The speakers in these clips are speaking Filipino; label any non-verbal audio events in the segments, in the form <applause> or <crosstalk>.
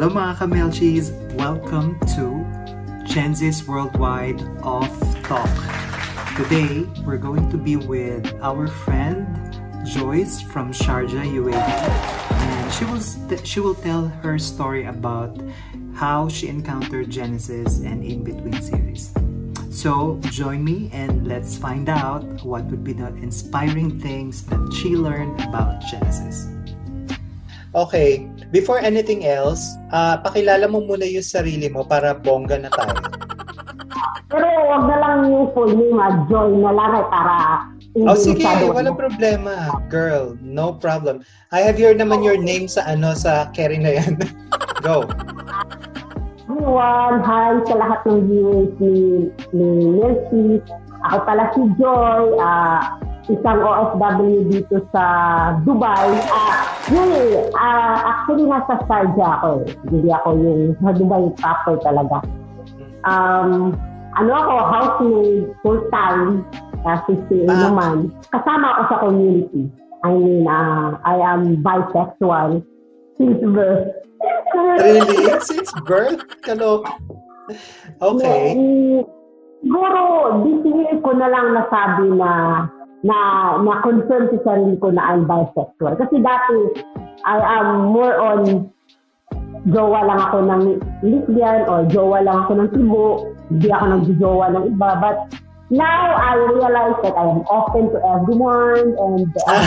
Hello mga kamelchis! Welcome to Gen Z's Worldwide Off Talk. Today, we're going to be with our friend Joyce from Sharjah, UAE. And she will, she will tell her story about how she encountered Genesis and In Between series. So, join me and let's find out what would be the inspiring things that she learned about Genesis. Okay, before anything else, uh, pakilala mo muna yung sarili mo para bongga na tayo. Pero wag na lang yung full name, ah. Joy na lang eh, para Oh, sige, walang problema. Girl, no problem. I have your naman your name sa ano sa carry na yan. <laughs> Go. Everyone, hi sa lahat ng viewers ni, ni Mercy. Ako pala si Joy. Uh, isang OFW dito sa Dubai. Uh, yun uh, actually nasa Sharjah ako eh. Hindi ako yung sa Dubai proper talaga. Um, ano ako, housemaid, full-time, uh, 50 ah. naman. Kasama ako sa community. I mean, uh, I am bisexual since birth. really? Since birth? Kalo? Okay. Yeah, siguro, this year ko na lang nasabi na na na-confirm sa sarili ko na I'm bisexual. Kasi dati, I am more on jowa lang ako ng lesbian or jowa lang ako ng tibo. Hindi ako nag-jowa ng iba. But now, I realize that I am open to everyone and uh,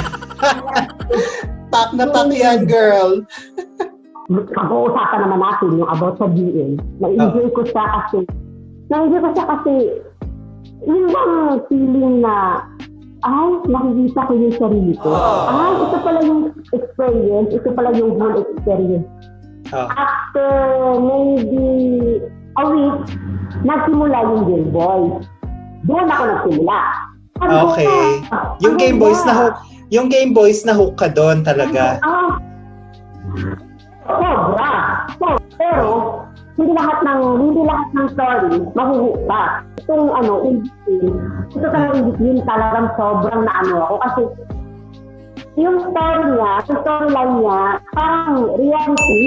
pak <laughs> na pak yan, girl. Pag-uusapan naman natin yung about sa BN. Na-enjoy ko siya kasi na-enjoy ko siya kasi yun lang feeling na ay, nakikita ko yung sarili ko. Oh. Ay, ito pala yung experience, ito pala yung whole experience. Oh. After maybe a week, nagsimula yung Game Boys. Doon ako nagsimula. Okay. Yung Game Boys na hook, yung Game Boys na hook ka doon talaga. Ah. Sobra. So, pero, hindi lahat ng hindi lahat ng story mahuhukta. Itong ano, in between, ito talagang in between talagang sobrang naano ako kasi yung story niya, yung storyline niya, parang reality.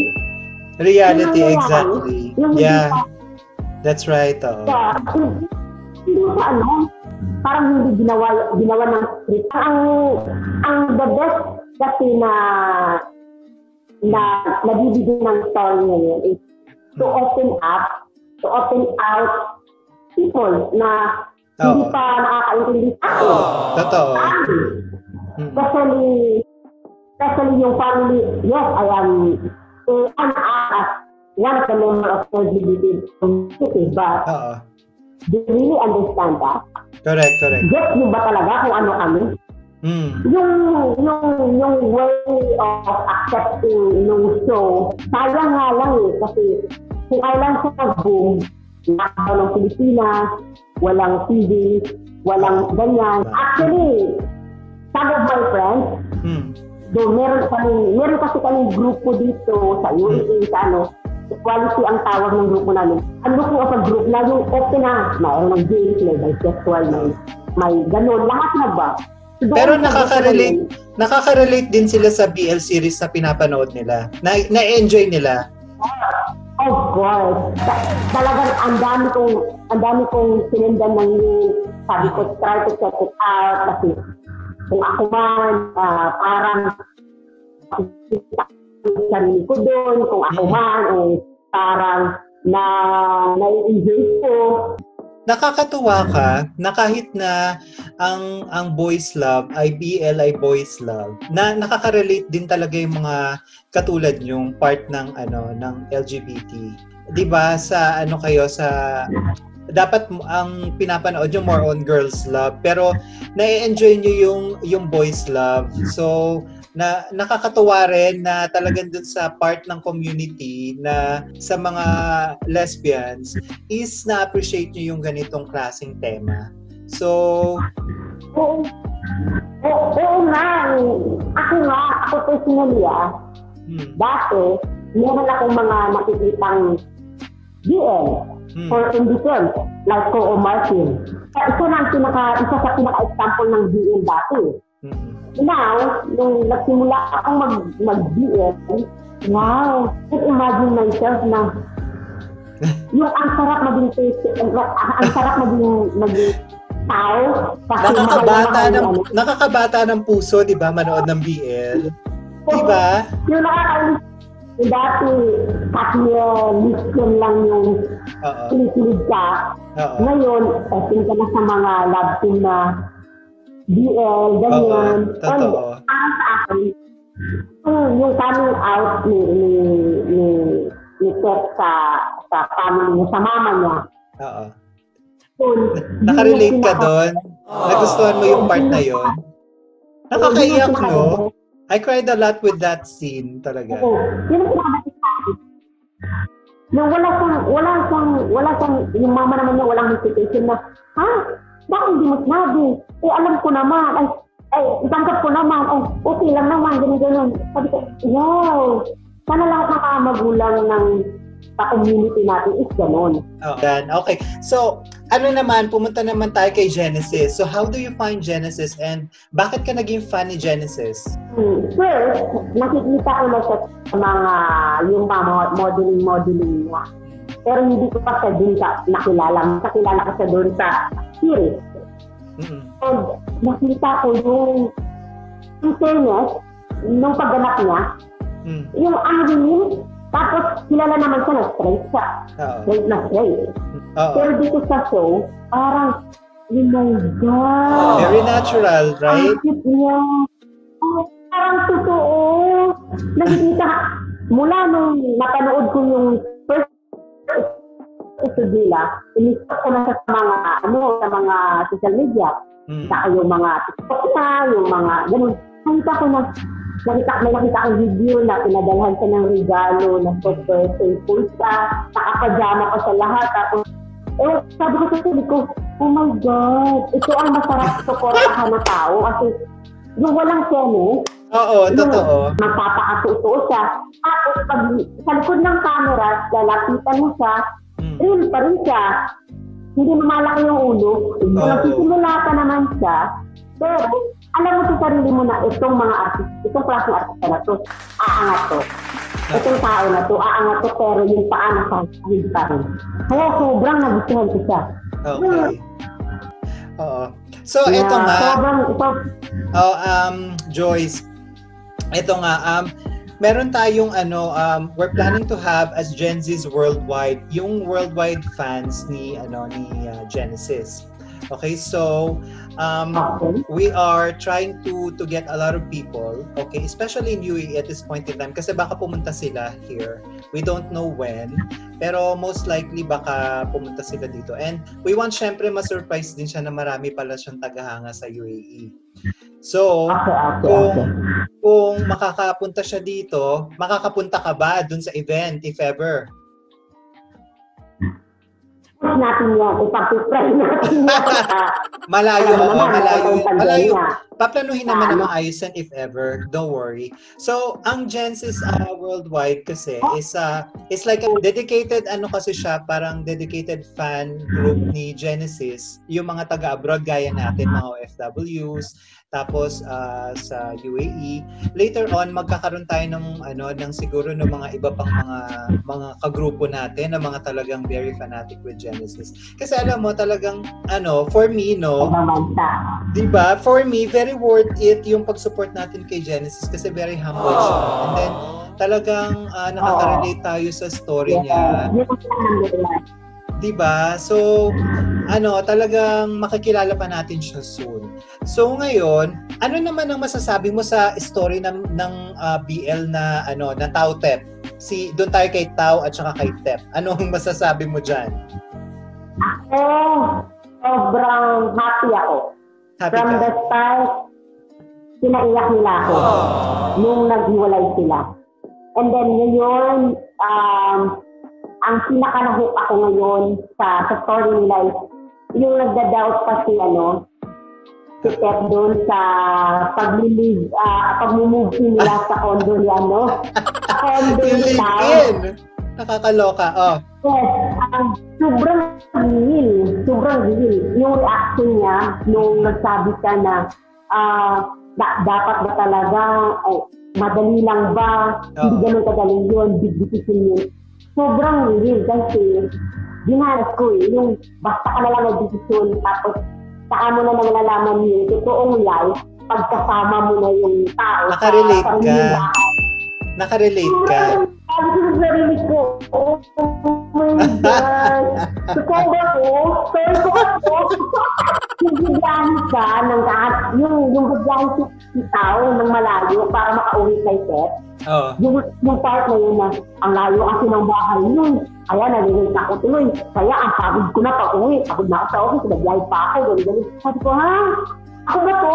Reality, yung exactly. Yung yeah. That's right. Oh. Yeah. Hindi sa ano, parang hindi ginawa, ginawa ng script. Ang, ang the best kasi na na nabibigyan ng story ngayon is to open up, to open out people na oh. hindi pa nakakaintindi sa akin. Oh. Totoo. Especially, especially yung family, yes, I am uh, an as one of the members of the LGBT community, but uh-oh. do you really understand that? Correct, correct. Get nyo ba talaga kung ano kami? Mm. Yung, yung, yung way of accepting yung show, sayang nga lang eh, kasi kung kailan siya nag-boom, nakakaw ng Pilipinas, walang TV, walang ganyan. Actually, some of my friends, hmm. do, meron, kami, meron kasi kami grupo dito sa UAE, hmm. sa ano, equality ang tawag ng grupo namin. Ano po sa group na yung open na, mayroon ng gays, may bisexual, may, may ganun, lahat na ba? Pero nakaka-relate, nakaka-relate din sila sa BL series na pinapanood nila. Na, na-enjoy nila. Of course. Talagang ang dami kong, ang dami kong sinundan ng news. Sabi ko, try to check it out. Kasi kung ako man, uh, parang sarili ko doon. Kung ako mm. man, eh, parang na na-enjoy ko nakakatuwa ka na kahit na ang ang boys love ay BL ay boys love na nakaka-relate din talaga yung mga katulad yung part ng ano ng LGBT 'di ba? Sa ano kayo sa dapat ang pinapanood yung more on girls love pero na-enjoy niyo yung yung boys love. So na nakakatuwa rin na talagang dun sa part ng community na sa mga lesbians is na-appreciate nyo yung ganitong klaseng tema. So, Oo, oo, oo nga. Ako nga, ako personally ah, hmm. dati, meron akong mga nakikitang GL hmm. for indifferent, like ko o Martin. Isa na pinaka, isa sa pinaka-example ng GL dati. Hmm. Now, nung nagsimula akong mag, mag-BL, wow, I imagine myself na yung ang sarap maging patient, ang sarap maging, maging tao. Nakakabata ng, ano. nakakabata ng puso, di ba, manood ng BL. Di ba? yung nakakainis yung dati, Katniel, Liston lang yung kinikilig ka. Uh-oh. Ngayon, testing ka na sa mga lab team na BL, ganyan. Totoo. ang sa akin, yung coming out ni, ni, ni, ni Ted sa, sa family niya, sa mama niya. Oo. Nakarelate ka doon? Nagustuhan mo yung part na yon? Nakakaiyak, no? I cried a lot with that scene talaga. Oo. Yun ang pinakabatik sa akin. Nung wala siyang, wala siyang, wala siyang, yung mama naman niya walang hesitation na, ha? Bakit hindi mo sinabi? Eh, alam ko naman. Ay, ay, tanggap ko naman. Ay, okay lang naman. Ganun, ganun. Sabi ko, wow. Sana lahat ng mga magulang ng sa community natin is ganun. Oh, yan. Okay. So, ano naman, pumunta naman tayo kay Genesis. So, how do you find Genesis and bakit ka naging fan ni Genesis? Hmm. First, nakikita ko na sa mga, yung mga modeling-modeling niya. Pero hindi ko pa siya din sa nakilala. Nakilala ko siya doon sa series. Mm-hmm. And nakita ko yung, in fairness, nung pagganap niya, mm. yung ang tapos, kilala naman siya na straight siya. Uh-oh. Straight na straight. Uh-oh. Pero dito sa show, parang, oh my God. Very natural, right? Ang cute niya. Oh, parang totoo. Nakikita, mula nung napanood ko yung episode nila, inisip ko na sa mga, ano, sa mga social media. Mm. Saka yung mga TikTok na, yung mga, ganun. Nakita ko na, nakita, may nakita ang video na pinadalhan siya ng regalo na super thankful siya, nakapajama pa sa lahat. Tapos, eh, sabi ko sa sarili ko, oh my God, ito ang masarap suportahan na tao kasi yung walang sene, Oo, totoo. Magpapakatuto siya. Tapos, pag sa likod ng camera, lalapitan mo siya, mm. real pa rin siya. Hindi mamalaki yung ulo. Oh. Nagsisimula pa naman siya. Pero, alam mo sa sarili mo na itong mga artist, itong klaseng artista na to, aangat to. Itong tao na to, aangat to, pero yung paano sa hindi pa rin. Kaya sobrang nagustuhan ko siya. Okay. Oo. So, yeah, ito nga. Sobrang, ito. Oh, um, Joyce, ito nga, um, meron tayong ano, um, we're planning to have as Gen Z's worldwide, yung worldwide fans ni, ano, ni uh, Genesis. Okay, so um, we are trying to to get a lot of people, okay, especially in UAE at this point in time kasi baka pumunta sila here. We don't know when, pero most likely baka pumunta sila dito. And we want syempre ma-surprise din siya na marami pala siyang tagahanga sa UAE. So, kung kung makakapunta siya dito, makakapunta ka ba dun sa event if ever? Natin yan, ipag-pray natin yan. <laughs> malayo, ano naman, malayo. Malayo. Paplanuhin naman ng maayos yan if ever. Don't worry. So, ang Genesis uh, worldwide kasi is uh, is like a dedicated ano kasi siya, parang dedicated fan group ni Genesis. Yung mga taga-abroad gaya natin, mga OFWs, tapos uh, sa UAE. Later on magkakaroon tayo ng ano ng siguro ng mga iba pang mga mga kagrupo natin na mga talagang very fanatic with Genesis. Kasi alam mo talagang ano for me no. 'Di ba? For me very worth it yung pag-support natin kay Genesis kasi very humble siya. And then talagang uh, nakaka-relate tayo sa story niya. 'Di ba? So ano, talagang makikilala pa natin siya soon. So ngayon, ano naman ang masasabi mo sa story ng ng uh, ah, BL na ano, na Tao Tep? Si doon tayo kay Tao at saka kay Tep. Ano ang masasabi mo diyan? Ako, sobrang happy ako. Happy From ka? the start, pinaiyak nila ako Aww. nung naghiwalay sila. And then ngayon, um, ang pinaka-nahook ako ngayon sa, sa story nila is yung nagda-doubt pa si ano, si Pep doon sa pag-move, uh, pag-move nila sa condo ni ano. <laughs> sa condo ni Nakakaloka, oh. Yes, um, sobrang real. Sobrang real. Yung reaction niya nung nagsabi ka na uh, da- dapat ba talaga, ay, madali lang ba, Oo. hindi ganun kadali yun, big decision yun. Sobrang weird kasi dinanas ko eh, yung basta ka na lang nag-decision, tapos saka mo na nang nalaman yung totoong life, pagkasama mo na yung tao. sa Nakarelate ka. Nakarelate ka. Sabi ko sarili ko, oh my God. <laughs> Totoo ba ko? Sorry ko ako. ka ng lahat, yung, yung bigyan tao ng malayo para makauwi kay Seth. Oo. Yung, yung part na yun na, ang layo kasi ng bahay nun. Kaya nalilate ako tuloy. Kaya ang pagod ko na pag uwi. Pagod na ako sa office. Nagbiyahe pa ako. Ganun, ganun. Sabi ko, ha? Ako ba to?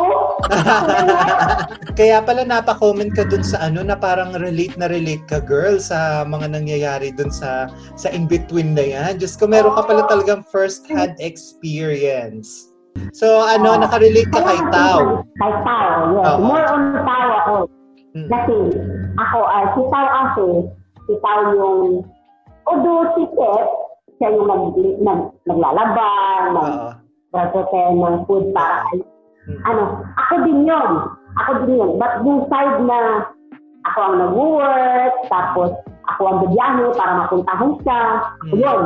Kaya pala napa-comment ka dun sa ano na parang relate na relate ka girl sa mga nangyayari dun sa sa in-between na yan. Diyos ko, meron ka pala talagang first-hand experience. So ano, nakarelate ka kay Tao. Kay Tao, yes. Oo. More on Tao ako. Mm. Kasi ako, ah, si Tao kasi, si Tao yung, although si Seth, siya yung nag, nag, naglalaban, nag, prepare ng food para Mm. Ano, ako din yun. Ako din yun. But yung side na ako ang nag-work, tapos ako ang bibiyahe para mapuntahan siya. Mm. Yun.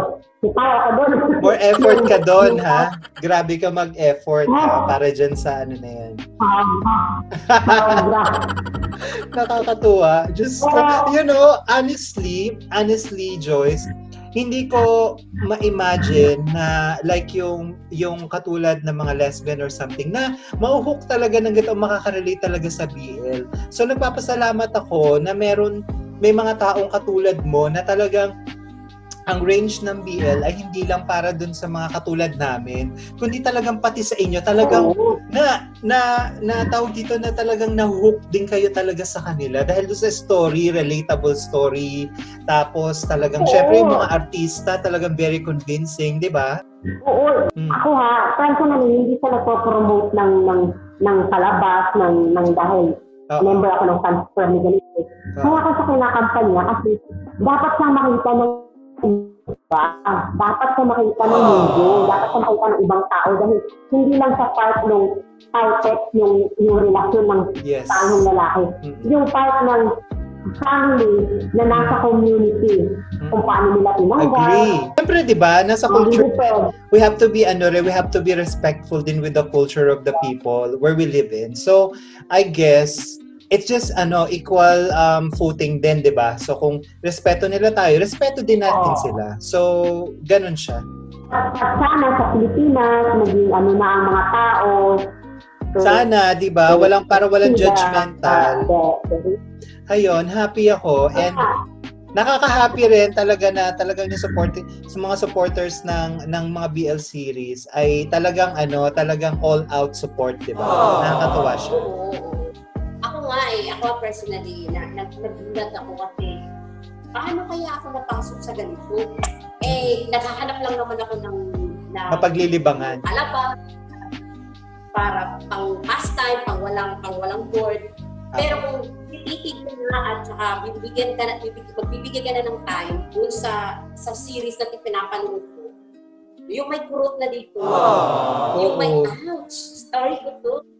Tao ako doon. More effort ka doon, <laughs> ha? Grabe ka mag-effort ha, para dyan sa ano na yan. Sobra. <laughs> Nakakatuwa. Just, Oo. you know, honestly, honestly, Joyce, hindi ko ma-imagine na like yung yung katulad ng mga lesbian or something na mauhook talaga ng gato makakarelate talaga sa BL. So nagpapasalamat ako na meron may mga taong katulad mo na talagang ang range ng BL ay hindi lang para dun sa mga katulad namin, kundi talagang pati sa inyo, talagang na na na tawag dito na talagang nahook din kayo talaga sa kanila dahil doon sa story, relatable story. Tapos talagang syempre yung mga artista talagang very convincing, 'di ba? Oo. Mm. Ako ha, personally, hindi siya nagpo-promote ng, ng, ng palabas, ng, ng dahil Oo. member ako ng fans club ni. Kaya ako sa kinakampanya kasi dapat siya makita ng iba. Dapat siya makita ng mundo. Dapat siya makita ng ibang tao. Dahil hindi lang sa part ng type yung, yung relasyon ng Yes. taong lalaki. Mm. Yung part ng family na nasa community. Kung paano nila tinanggap. Agree. Siyempre, 'di ba, nasa culture we have to be ano, we have to be respectful din with the culture of the people where we live in. So, I guess it's just ano equal um, footing din, 'di ba? So kung respeto nila tayo, respeto din natin Oo. sila. So, ganun siya. At, sana sa Pilipinas, maging ano na ang mga tao. So, Sana, 'di ba? Walang para walang judgmental. ah, Ayun, happy ako and Ah, nakaka-happy rin talaga na talagang yung support sa mga supporters ng ng mga BL series ay talagang ano, talagang all out support, 'di ba? Nakakatuwa siya. Ako nga eh, ako personally, na, nag, nagulat ako kasi paano kaya ako napasok sa ganito? Eh, naghahanap lang naman ako ng na, Mapaglilibangan. alaba para pang pastime, pang walang, pang walang board. Pero kung tititig mo na at saka bibigyan ka na, bibig, magbibigay ka na ng time dun sa sa series na pinapanood ko, yung may kurot na dito, yung may, ouch, story ko to,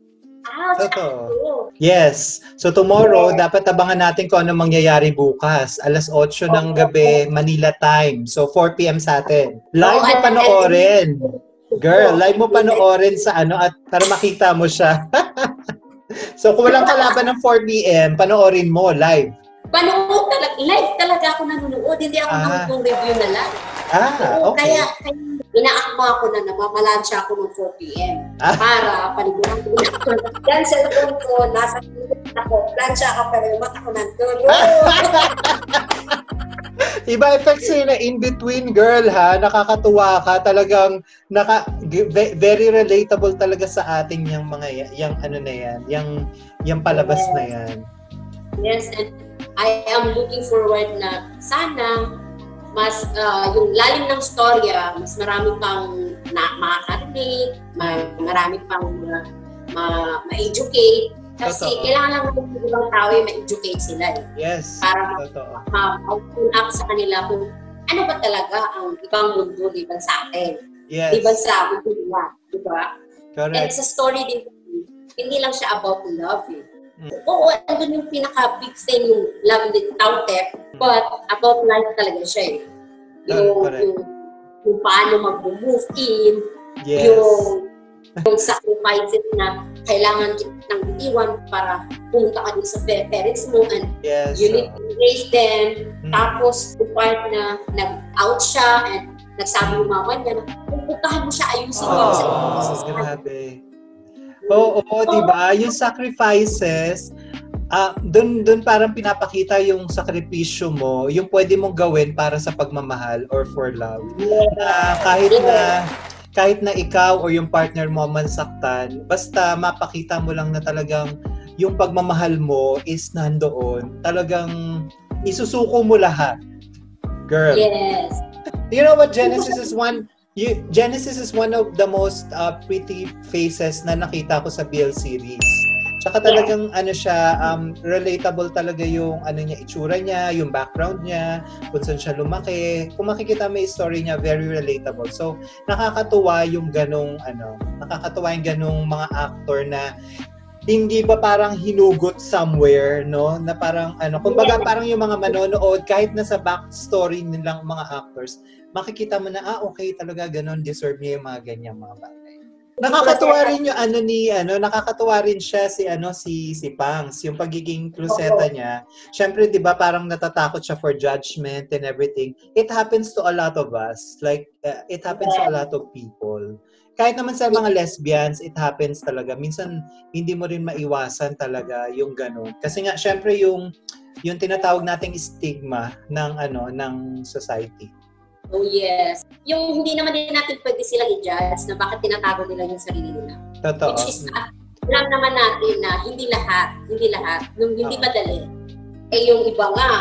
ouch, Totoo. ako. Yes. So tomorrow, dapat abangan natin kung ano mangyayari bukas. Alas 8 ng gabi, Manila time. So 4 p.m. sa atin. Live mo Oo, at- panoorin. Girl, live mo panoorin sa ano at para makita mo siya. <laughs> so kung walang kalaban ng 4 p.m., panoorin mo live. Panood talaga, live talaga ako nanonood. Hindi ako Ah. nanonood review na lang. Ah, Oo, okay. Kaya, kaya inaakma ako na namamalansya ako ng 4 p.m. Ah. Para paniguran ko na. Yan sa loob ko, nasa ako, plansya ako pero yung mata ko nandun. <laughs> Iba effects yun na in between girl ha, nakakatuwa ka talagang naka very relatable talaga sa ating yung mga yung ano na yan, yung yung palabas na yan. yes, and I am looking forward na sana mas ah, yung lalim ng storya, mas marami pang na, makaka-relate, ma- marami pang ma, ma- ma-educate. Kasi Totoo. kailangan lang ng ibang tao yung ma-educate sila eh. Yes. Para ma-open up sa kanila kung ano ba talaga ang ibang mundo liban sa atin. Yes. Liban sa mundo nila. Di ba? And Correct. sa story din, hindi lang siya about love eh. Mm. Oo, andun yung pinaka-big thing yung love with Tautep, but about life talaga siya eh. Yung, oh, yung, yung paano mag-move in, yes. yung yung sacrifices na kailangan ng iwan para pumunta ka dun sa parents mo and yes. you need to raise them. Mm. Tapos, yung part na nag-out siya and nagsabi yung mama niya na pupuntahan mo siya, ayusin mo oh, sa grabe. Oo, oh, oh, di ba? Yung sacrifices, ah uh, doon doon parang pinapakita yung sakripisyo mo, yung pwede mong gawin para sa pagmamahal or for love. Yeah. Kahit na kahit na ikaw or yung partner mo mansaktan, basta mapakita mo lang na talagang yung pagmamahal mo is nandoon. Talagang isusuko mo lahat. Girl. Yes. You know what, Genesis is one You, Genesis is one of the most uh, pretty faces na nakita ko sa BL series. Tsaka talagang yeah. ano siya, um, relatable talaga yung ano niya, itsura niya, yung background niya, kung saan siya lumaki. Kung makikita mo yung story niya, very relatable. So, nakakatuwa yung ganong, ano, nakakatuwa yung ganong mga actor na hindi ba parang hinugot somewhere, no? Na parang, ano, kumbaga parang yung mga manonood, kahit na sa backstory nilang mga actors, makikita mo na, ah, okay talaga, ganun, deserve niya yung mga ganyang mga bagay. Nakakatuwa rin yung ano ni ano, nakakatuwa rin siya si ano si si Pangs, yung pagiging kruseta niya. Syempre 'di ba parang natatakot siya for judgment and everything. It happens to a lot of us. Like uh, it happens to a lot of people. Kahit naman sa mga lesbians, it happens talaga. Minsan hindi mo rin maiwasan talaga yung ganun. Kasi nga syempre yung yung tinatawag nating stigma ng ano ng society. Oh yes. Yung hindi naman din natin pwede silang i-judge na bakit tinatago nila yung sarili nila. Totoo. Which is, uh, alam naman natin na hindi lahat, hindi lahat, nung hindi madali, eh yung iba nga,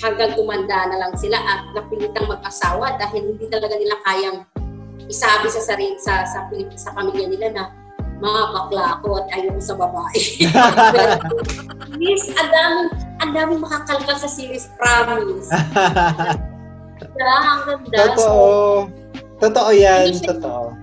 hanggang tumanda na lang sila at napilitang mag-asawa dahil hindi talaga nila kayang isabi sa sarili sa sa, sa pamilya nila na mga bakla ako at ayaw sa babae. <laughs> yes, ang daming, ang daming makakalkal sa series, promise. ganda, ang ganda. Totoo. So, Totoo yan, totoo.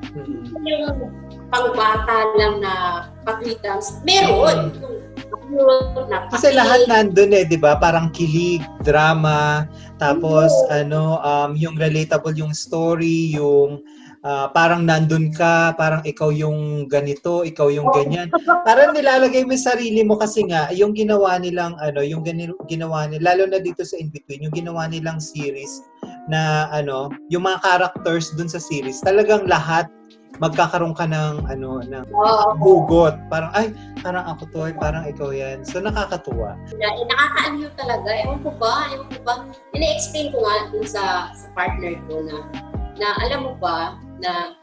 Yung pangbata lang na patwitans, meron. Mm-hmm. Kasi lahat nandun eh, di ba? Parang kilig, drama, tapos mm-hmm. ano, um, yung relatable yung story, yung uh, parang nandun ka, parang ikaw yung ganito, ikaw yung ganyan. Parang nilalagay mo yung sarili mo kasi nga, yung ginawa nilang, ano, yung ginawa nila, lalo na dito sa In-Between, yung ginawa nilang series na, ano, yung mga characters dun sa series, talagang lahat magkakaroon ka ng ano ng hugot. Parang ay, parang ako to, ay, parang ikaw 'yan. So nakakatuwa. Yeah, eh, nakakaaliw talaga. Ewan ko ba, ewan ko ba. Ini-explain ko nga dun sa sa partner ko na na alam mo ba, na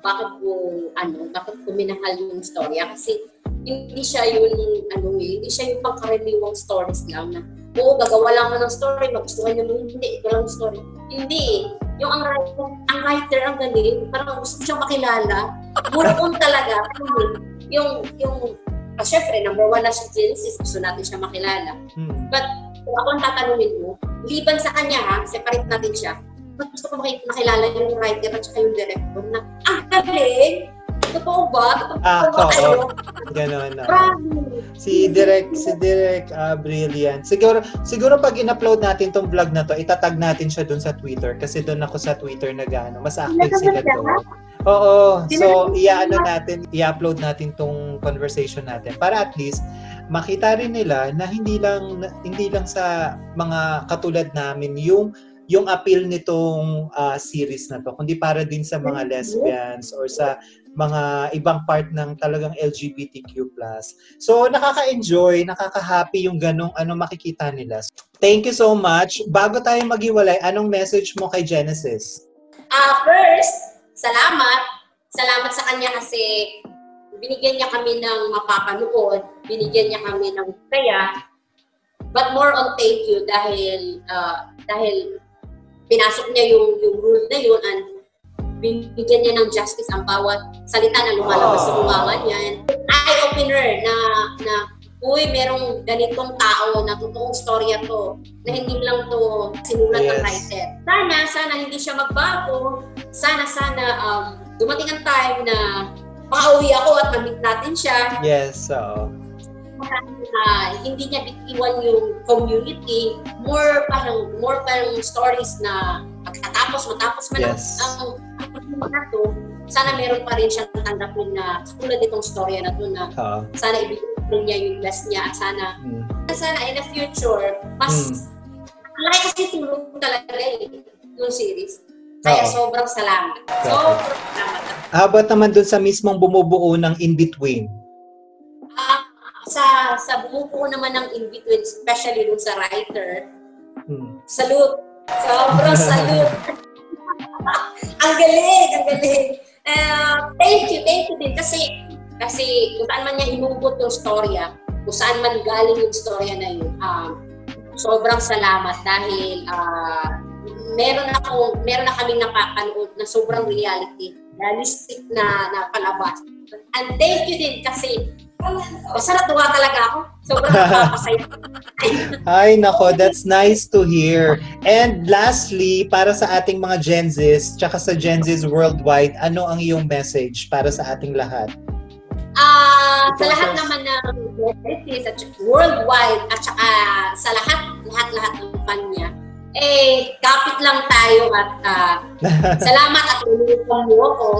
bakit ko ano, bakit ko minahal yung storya kasi hindi siya yung ano eh, hindi siya yung pangkaraniwang stories lang na oo, gagawa lang mo ng story, magustuhan niyo mo, hindi, ito lang story. Hindi. Yung ang writer, ang writer ang galing, parang gusto ko siyang makilala. Move on talaga. yung, yung, ah, syempre, number one na siya Genesis, gusto natin siya makilala. Hmm. But, kung ako ang tatanungin mo, liban sa kanya ha, separate natin siya, gusto ko makilala yung writer at saka yung director na ang galing! Totoo ba? Totoo ah, ba kayo? Ganon na. Si Direk, si Direk, uh, brilliant. Siguro, siguro pag in-upload natin tong vlog na to, itatag natin siya dun sa Twitter kasi doon ako sa Twitter na gano. Mas active sila doon. Oo. So, i-ano natin, i-upload natin tong conversation natin para at least makita rin nila na hindi lang hindi lang sa mga katulad namin yung yung appeal nitong uh, series na to, kundi para din sa mga lesbians or sa mga ibang part ng talagang LGBTQ+. So, nakaka-enjoy, nakaka-happy yung ganong ano makikita nila. Thank you so much. Bago tayo maghiwalay, anong message mo kay Genesis? Uh, first, salamat. Salamat sa kanya kasi binigyan niya kami ng mapapanood, binigyan niya kami ng kaya, but more on thank you dahil uh, dahil pinasok niya yung, yung rule na yun and binigyan niya ng justice ang bawat salita na lumalabas sa bunga niya. Eye-opener na, na uy, merong ganitong tao na totoong storya to, na hindi lang to sinulat yes. ng writer. Sana, sana hindi siya magbago. Sana, sana um, dumating ang time na makauwi ako at ma-meet natin siya. Yes, so uh, hindi niya bitiwan yung community, more parang more parang stories na pagkatapos matapos man yes. ang, na to, sana meron pa rin siyang tanggapin na katulad itong storya na to na uh, sana ibigay niya yung best niya at sana mm. sana in the future mas mm. laki kasi tulong talaga eh, yung series. Kaya Uh-oh. sobrang salamat. Sobrang salamat. How about naman dun sa mismong bumubuo ng in-between? Sa sa bumubuo naman ng in-between, especially dun sa writer, hmm. salute. Sobrang <laughs> salute. ang galing, ang galing. Uh, thank you, thank you din. Kasi, kasi kung saan man niya hinugot yung storya, kung saan man galing yung storya na yun, um, sobrang salamat dahil uh, meron ako meron na kaming napapanood na sobrang reality, realistic na na palabas. And thank you din kasi Basta natuwa talaga ako. Sobrang nakakasaya. <laughs> Ay, nako, that's nice to hear. And lastly, para sa ating mga Gen Zs, tsaka sa Gen Zs worldwide, ano ang iyong message para sa ating lahat? Ah, uh, sa lahat naman ng Gen at worldwide at saka sa lahat lahat-lahat ng fan niya, eh kapit lang tayo at uh, <laughs> salamat at nililipong mo ako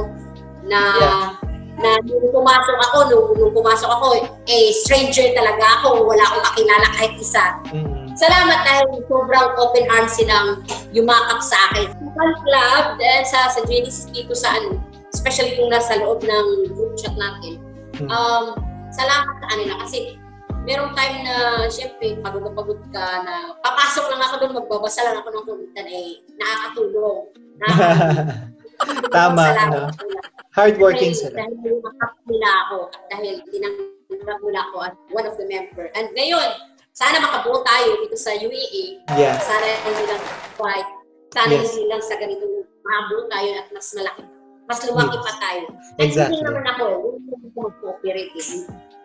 na yeah na nung pumasok ako, nung, nung pumasok ako, eh, stranger talaga ako. Wala akong kakilala kahit isa. Mm-hmm. Salamat dahil sobrang open arms silang yumakap sa akin. Fan club, dahil sa, sa Genesis dito sa ano, especially kung nasa loob ng group chat natin. Mm-hmm. Um, salamat sa kanila kasi merong time na, syempre, pagod na pagod ka na papasok lang ako doon, magbabasa lang ako ng kulitan, eh, nakakatulong. <laughs> nakakatulong. Tama. no? Hardworking sila. Dahil makap nila ako dahil tinanggap nila ako at one of the member. And ngayon, sana makabuo tayo dito sa UAE. Yeah. Sana hindi lang white. Sana yes. hindi lang sa ganito makabuo tayo at mas malaki. Mas lumaki yes. pa tayo. At exactly. hindi naman ako, mag-cooperate.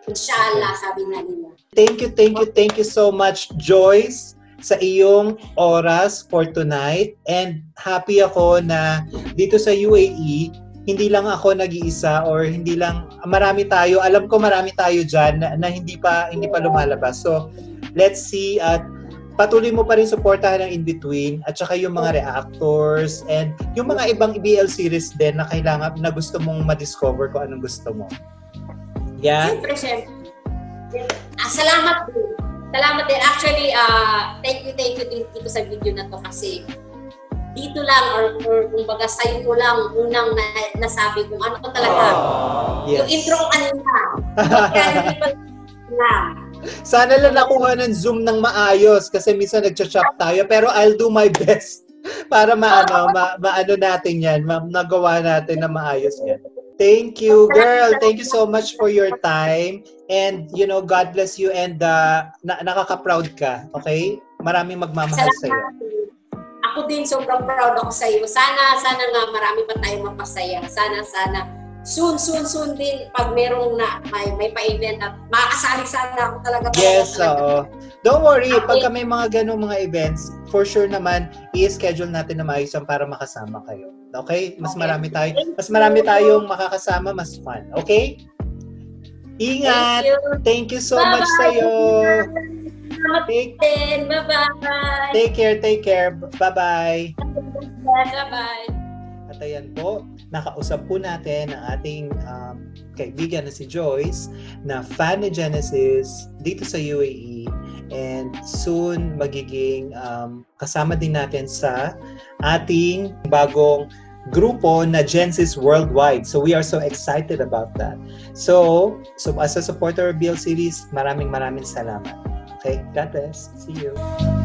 Inshallah, sabi nga nila. Thank you, thank you, thank you so much, Joyce sa iyong oras for tonight and happy ako na dito sa UAE hindi lang ako nag-iisa or hindi lang marami tayo alam ko marami tayo diyan na, na hindi pa hindi pa lumalabas so let's see at patuloy mo pa rin suportahan ng in-between at saka yung mga reactors and yung mga ibang BL series din na kailangan na gusto mong ma-discover kung anong gusto mo. Yeah? Siyempre, siyempre. Ah, salamat din Salamat din. Actually, uh, thank you, thank you din dito sa video na to kasi dito lang or, or kumbaga sa'yo ko lang unang na, nasabi kung ano ko talaga. Oh, yes. Yung intro ko kanina. Pa Sana lang nakuha ng Zoom ng maayos kasi minsan nagcha-chop tayo pero I'll do my <laughs> best para maano ma, maano natin 'yan, ma, nagawa natin na maayos 'yan. Thank you, girl. Thank you so much for your time. And, you know, God bless you and uh, na- nakaka-proud ka. Okay? Maraming magmamahal sa iyo. Ako din, sobrang proud ako sa iyo. Sana, sana nga marami pa tayong mapasaya. Sana, sana soon, soon, soon din pag merong na, may, may pa-event at makakasali sana ako talaga. Yes, oo. Don't worry, okay. pagka may mga ganong mga events, for sure naman, i-schedule natin na maayos para makasama kayo. Okay? Mas okay. marami tayo, mas marami tayong makakasama, mas fun. Okay? Ingat! Thank you, Thank you so Bye-bye. much sa'yo. Take, Bye-bye. Take care, take care. Bye-bye. Bye-bye. At ayan po, nakausap po natin ang ating um, kaibigan na si Joyce na fan ni Genesis dito sa UAE and soon magiging um, kasama din natin sa ating bagong grupo na Genesis Worldwide. So we are so excited about that. So, so as a supporter of BL Series, maraming maraming salamat. Okay, God bless. See you.